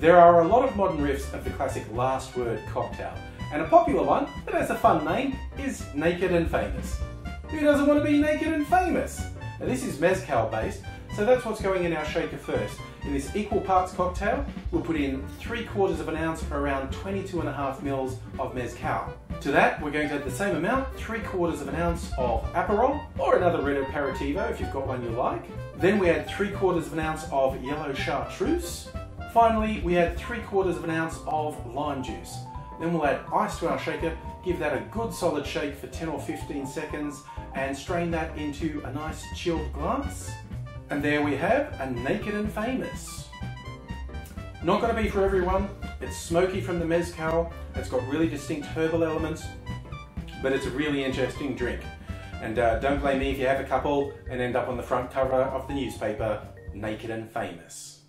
There are a lot of modern riffs of the classic last word cocktail, and a popular one that has a fun name is Naked and Famous. Who doesn't want to be naked and famous? Now this is mezcal based, so that's what's going in our shaker first. In this equal parts cocktail, we'll put in three quarters of an ounce or around 22 and a half mils of mezcal. To that, we're going to add the same amount, three quarters of an ounce of Aperol, or another red aperitivo if you've got one you like. Then we add three quarters of an ounce of yellow chartreuse. Finally, we add three quarters of an ounce of lime juice. Then we'll add ice to our shaker, give that a good solid shake for 10 or 15 seconds, and strain that into a nice chilled glass. And there we have a Naked and Famous. Not going to be for everyone. It's smoky from the mezcal. It's got really distinct herbal elements, but it's a really interesting drink. And uh, don't blame me if you have a couple and end up on the front cover of the newspaper, Naked and Famous.